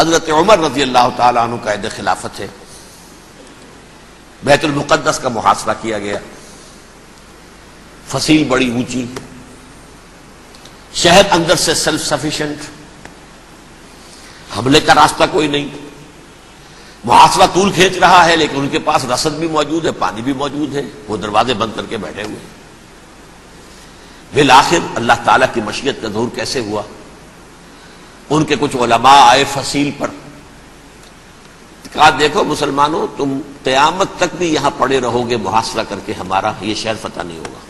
हज़रत उमर रज़ी अल्लाह तु कैद खिलाफत है। बैतुलमुक़दस का मुहासरा किया गया। फसील बड़ी ऊँची। शहर अंदर से सेल्फ सफिशिएंट हमले का रास्ता कोई नहीं। मुहासरा तूल खींच रहा है, लेकिन उनके पास रसद भी मौजूद है, पानी भी मौजूद है। वो दरवाजे बंद करके बैठे हुए बिल आखिर अल्लाह ताला की मशीयत का जहूर कैसे हुआ? उनके कुछ ओलमा आए फसील पर। कहा, देखो मुसलमानों, तुम क्यामत तक भी यहाँ पड़े रहोगे मुहासरा करके हमारा यह शहर फतेह नहीं होगा।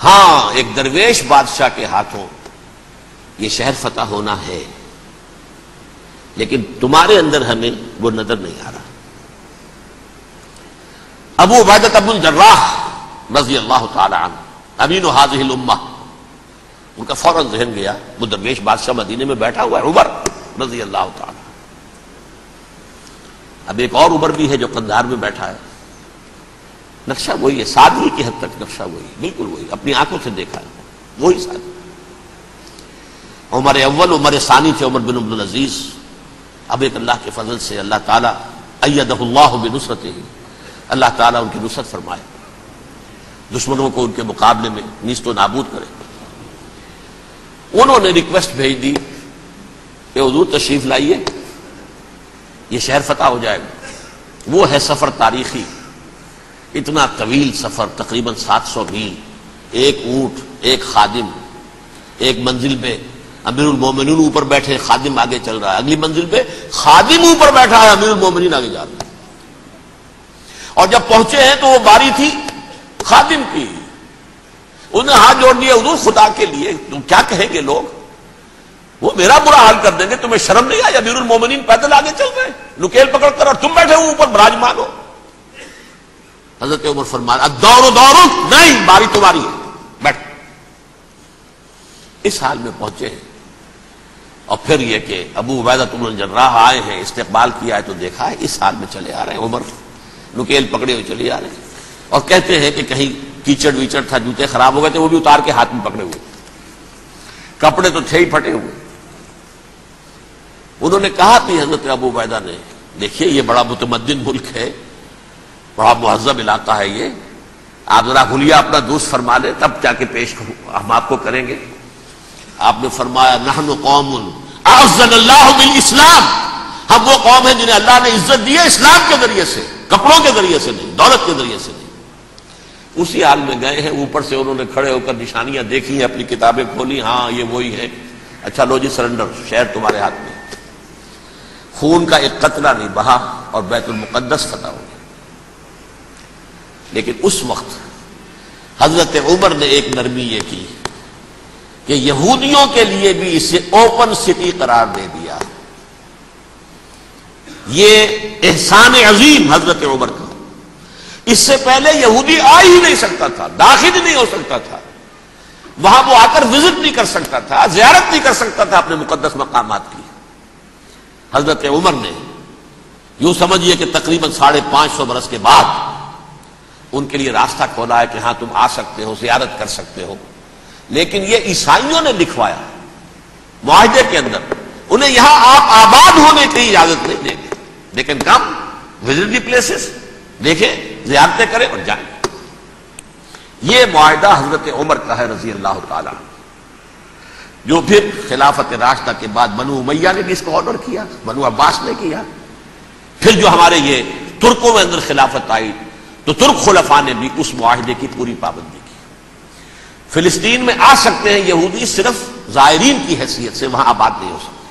हाँ, एक दरवेश बादशाह के हाथों ये शहर फतेह होना है, लेकिन तुम्हारे अंदर हमें वो नज़र नहीं आ रहा। अबू उबैदत अब्दुल जर्राह रज़ी अल्लाह तमीन हाजिल उम्मा उनका फ़ौरन जहन गया, वो दरवेश बादशाह मदीने में बैठा हुआ है उबर रज़ी अल्लाह अब एक और उबर भी है जो कंधार में बैठा है। नक्शा वही है, सादगी की हद तक नक्शा वही है बिल्कुल वही, अपनी आँखों से देखा है। वही सादगी। उमर अव्वल, उमर सानी थे, उमर बिन अब्दुल अज़ीज़। अब एक अल्लाह के फजल से अल्लाह ताला बिनुसरत ही अल्लाह ताला उनकी नुसरत फरमाए। दुश्मनों को उनके मुकाबले में नीस्त नाबूद करे। उन्होंने रिक्वेस्ट भेज दी कि हजूर तशरीफ़ लाइए, ये शहर फतेह हो जाएगा। वो है सफ़र तारीखी। इतना तवील सफ़र, तकरीबन 700 मील। एक ऊँट, एक खादिम, एक मंजिल पे अमीरुल मोमिन ऊपर बैठे, खादिम आगे चल रहा है। अगली मंजिल पे खादिम ऊपर बैठा है, अमीरुल मोमिन आगे जा रहा है। और जब पहुँचे हैं तो वो बारी थी खादिम की। उन्हें हाथ जोड़ दिया उदू खुदा के लिए, तुम क्या कहेंगे लोग? वो मेरा बुरा हाल कर देंगे, तुम्हें शर्म नहीं आई? अमीरुल मोमिन पैदल आगे चल रहे नुकेल पकड़कर, और तुम बैठे हो ऊपर, बराजमान हो। हज़रत उमर फरमान दौड़ो दौड़ो, नहीं, बारी तुम्हारी है। बैठ। इस हाल में पहुँचे हैं। और फिर यह कि अबू उबैदा तुम जर्राह आए हैं, इस्तेकबाल किया है तो देखा है, इस हाल में चले आ रहे हैं उमर। नुकेल पकड़े हुए चले आ रहे हैं। और कहते हैं कि कहीं कीचड़ वीचड़ था, जूते खराब हो गए थे, वो भी उतार के हाथ में पकड़े हुए। कपड़े तो थे ही फटे हुए। उन्होंने कहा थी हज़रत अबू बैदा ने, देखिए, ये बड़ा मुतमदिन मुल्क है, बड़ा महजब इलाका है ये। आप जरा हुलिया अपना दोस्त फरमा ले, तब जाके पेश हम आपको करेंगे। आपने फरमाया, नहन कौम इस्लाम। हम वो कौम है जिन्हें अल्लाह ने इज़्ज़त दी है इस्लाम के ज़रिए से, कपड़ों के ज़रिए से नहीं, दौलत के ज़रिए से नहीं। उसी हाल में गए हैं, ऊपर से उन्होंने खड़े होकर निशानियाँ देखी हैं, अपनी किताबें खोली हाँ ये वही है। अच्छा लो जी सरेंडर शहर तुम्हारे हाथ में। खून का एक कतरा नहीं बहा और बैतुल मुकद्दस फता हो गया। लेकिन उस वक्त हज़रत उमर ने एक नरमी ये की कि यहूदियों के लिए भी इसे ओपन सिटी करार दे दिया। ये एहसान अजीम हज़रत उमर का इससे पहले यहूदी आ ही नहीं सकता था, दाखिल नहीं हो सकता था। वहाँ वो आकर विज़िट नहीं कर सकता था, जियारत नहीं कर सकता था अपने मुकदस मकाम की। हज़रत उमर ने यूँ समझिए कि तकरीबन साढ़े पाँच सौ बरस के बाद उनके लिए रास्ता खोला है कि हाँ, तुम आ सकते हो, जियारत कर सकते हो। लेकिन ये ईसाइयों ने लिखवाया मुआहदे के अंदर। उन्हें यहाँ आप आबाद होने की इजाज़त नहीं देंगे। लेकिन कम, विज़िट दी प्लेसेस, देखें। जियारतें करें और जाए। ये माहा हज़रत उमर का है रज़ी अल्लाह तला। जो फिर खिलाफत रास्ता के बाद बनु उमैया ने भी इसको ऑर्डर किया, बनु अब्बास ने किया। फिर जो हमारे ये तुर्कों में अंदर खिलाफत आई तो तुर्क खुलफा ने भी उस माहदे की पूरी पाबंदी की। फिलिस्तीन में आ सकते हैं यहूदी सिर्फ़ जायरीन की हैसियत से, वहाँ आबाद नहीं हो सकते।